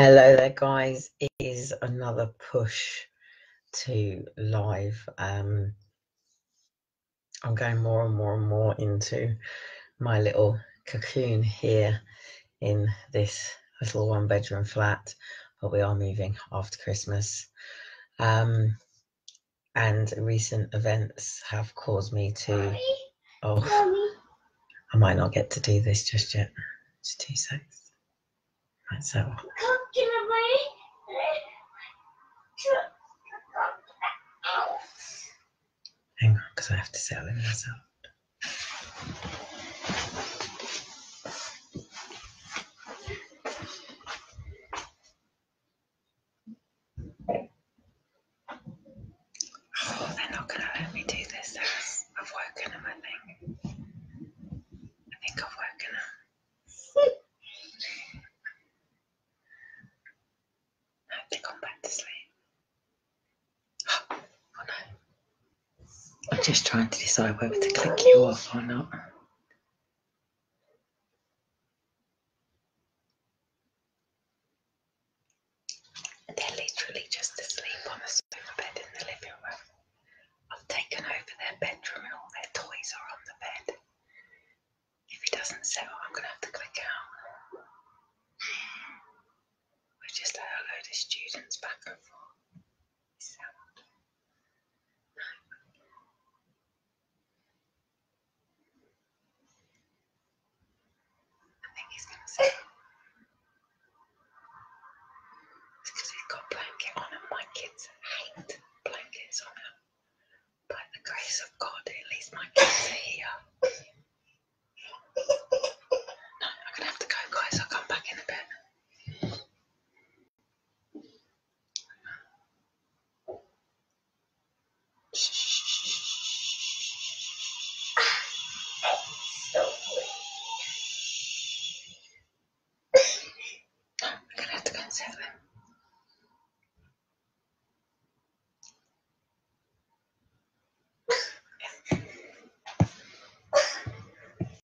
Hello there, guys. It is another push to live. Um, I'm going more and more and more into my little cocoon here in this little one bedroom flat, but we are moving after Christmas. Um, and recent events have caused me to. Oh, I might not get to do this just yet. Just two seconds. Right, so. Hang on, because I have to settle it myself. Oh, they're not going to let me do this. I've woken them, I think. I think I've woken them. have they gone back to sleep? Oh, no. I'm just trying to decide whether to click you off or not. They're literally just asleep on the sofa bed in the living room. I've taken over their bedroom and all their toys are on the bed. If he doesn't settle, I'm going to have to click out. We just had a load of students back and forth. Sound. I think he's going to settle. It's because he's got on and my kids hate blankets on. By the grace of God, at least my kids are here. I'm